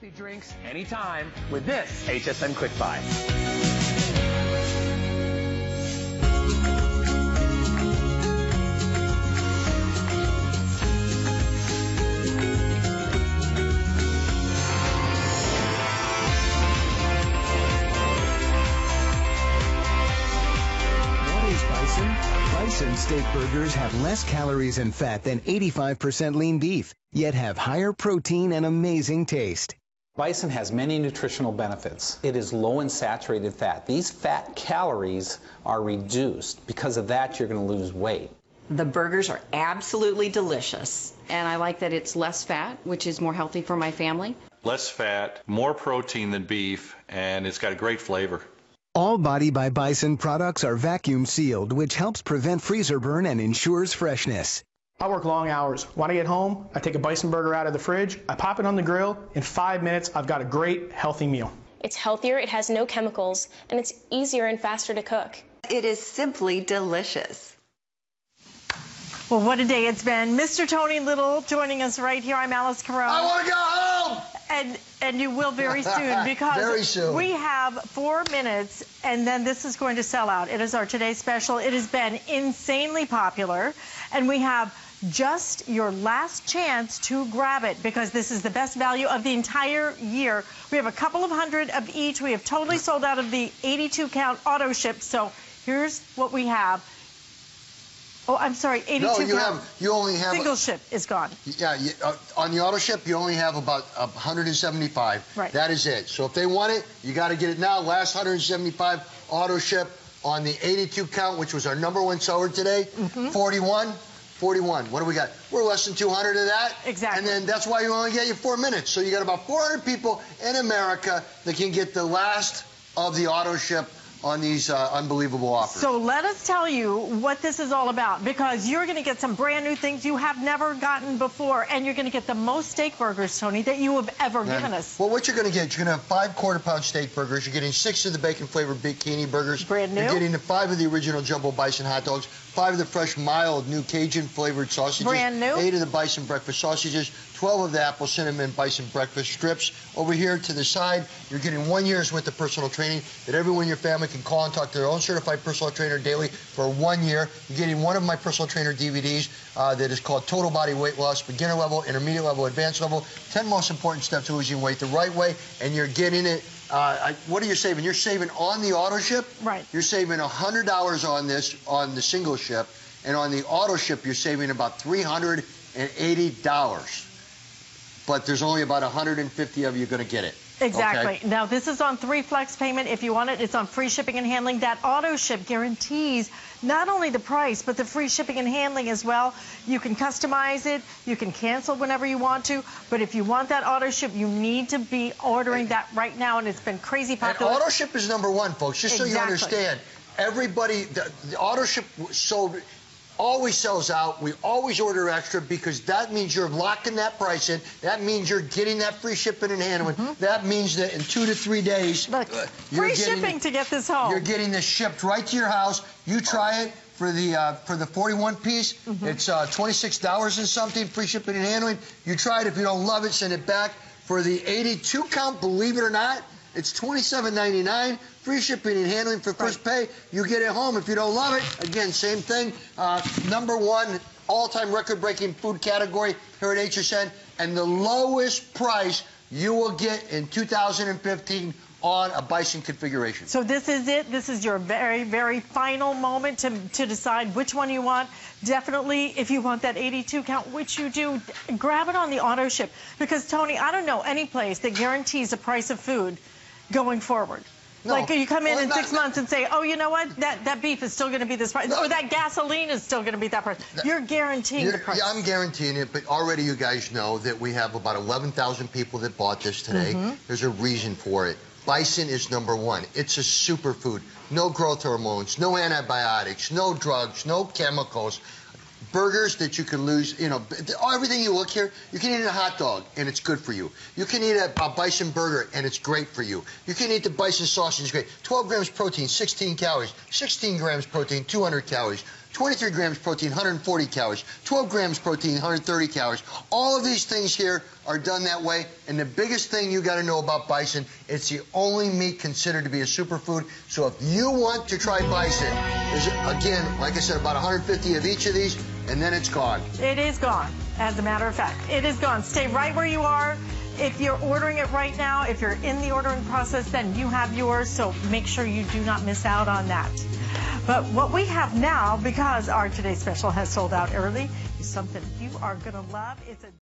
healthy drinks anytime with this HSN Quick Buy. What is bison? Bison steak burgers have less calories and fat than 85% lean beef, yet have higher protein and amazing taste. Bison has many nutritional benefits. It is low in saturated fat. These fat calories are reduced. Because of that, you're going to lose weight. The burgers are absolutely delicious. And I like that it's less fat, which is more healthy for my family. Less fat, more protein than beef, and it's got a great flavor. All Body by Bison products are vacuum sealed, which helps prevent freezer burn and ensures freshness. I work long hours. When I get home, I take a bison burger out of the fridge, I pop it on the grill. In five minutes, I've got a great, healthy meal. It's healthier, it has no chemicals, and it's easier and faster to cook. It is simply delicious. Well, what a day it's been. Mr. Tony Little joining us right here. I'm Alyce Caron. I want to go home! And, and you will very soon because very soon. we have four minutes and then this is going to sell out. It is our today's special. It has been insanely popular and we have just your last chance to grab it because this is the best value of the entire year. We have a couple of hundred of each. We have totally sold out of the 82 count auto ship. So here's what we have. Oh, I'm sorry, 82 No, you have you only have Single ship is gone. Yeah, you, uh, on the auto ship you only have about 175. Right. That is it. So if they want it, you got to get it now. Last 175 auto ship on the 82 count, which was our number one seller today. Mm-hmm. 41. 41. What do we got? We're less than 200 of that. Exactly. And then that's why you only get your four minutes. So you got about 400 people in America that can get the last of the auto ship on these uh, unbelievable offers. So let us tell you what this is all about because you're going to get some brand new things you have never gotten before, and you're going to get the most steak burgers, Tony, that you have ever Yeah. given us. Well, what you're going to get, you're going to have five quarter pound steak burgers. You're getting six of the bacon flavored bikini burgers. Brand new. You're getting the five of the original jumbo bison hot dogs, five of the fresh mild new Cajun flavored sausages. Brand new. Eight of the bison breakfast sausages, 12 of the apple cinnamon bison breakfast strips. Over here to the side, you're getting one year's worth of personal training that everyone in your family can call and talk to their own certified personal trainer daily for one year. You're getting one of my personal trainer DVDs uh, that is called Total Body Weight Loss, beginner level, intermediate level, advanced level. 10 most important steps to losing weight the right way, and you're getting it. Uh, I, what are you saving? You're saving on the auto ship. Right. You're saving $100 on this on the single ship, and on the auto ship, you're saving about $380. But there's only about 150 of you going to get it. Exactly. Okay? Now, this is on three flex payment. If you want it, it's on free shipping and handling. That auto ship guarantees not only the price, but the free shipping and handling as well. You can customize it. You can cancel whenever you want to. But if you want that auto ship, you need to be ordering that right now. And it's been crazy popular. auto ship is number one, folks. Just so you understand, everybody, the, the auto ship sold, always sells out. We always order extra because that means you're locking that price in. That means you're getting that free shipping and handling. That means that in two to three days. Look, uh, you're free getting- shipping to get this home. You're getting this shipped right to your house. You try it for the uh, for the 41 piece. Mm-hmm. It's uh, $26 and something, free shipping and handling. You try it. If you don't love it, send it back. For the 82 count, believe it or not, it's $27.99. Free shipping and handling for first pay. You get it home. If you don't love it, again, same thing. Uh, number one all-time record-breaking food category here at HSN, and the lowest price you will get in 2015 on a bison configuration. So this is it. This is your very, very final moment to, to decide which one you want. Definitely, if you want that 82 count, which you do, grab it on the auto ship. Because, Tony, I don't know any place that guarantees the price of food going forward. No. Like you come in Well, in not- six months and say, oh, you know what? That that beef is still going to be this price, or that gasoline is still going to be that price. You're guaranteeing You're- the price. yeah, I'm guaranteeing it, but already you guys know that we have about 11,000 people that bought this today. Mm-hmm. There's a reason for it. Bison is number one. It's a superfood. No growth hormones, no antibiotics, no drugs, no chemicals. Burgers that you can lose, you know, everything you look here, you can eat a hot dog and it's good for you. You can eat a, a bison burger and it's great for you. You can eat the bison sausage, it's great. 12 grams protein, 16 calories. 16 grams protein, 200 calories. 23 grams protein, 140 calories, 12 grams protein, 130 calories. All of these things here are done that way. And the biggest thing you got to know about bison, it's the only meat considered to be a superfood. So if you want to try bison, there's again, like I said, about 150 of each of these, and then it's gone. It is gone, as a matter of fact. It is gone. Stay right where you are. If you're ordering it right now, if you're in the ordering process, then you have yours. So make sure you do not miss out on that. But what we have now, because our today's special has sold out early, is something you are going to love. It's a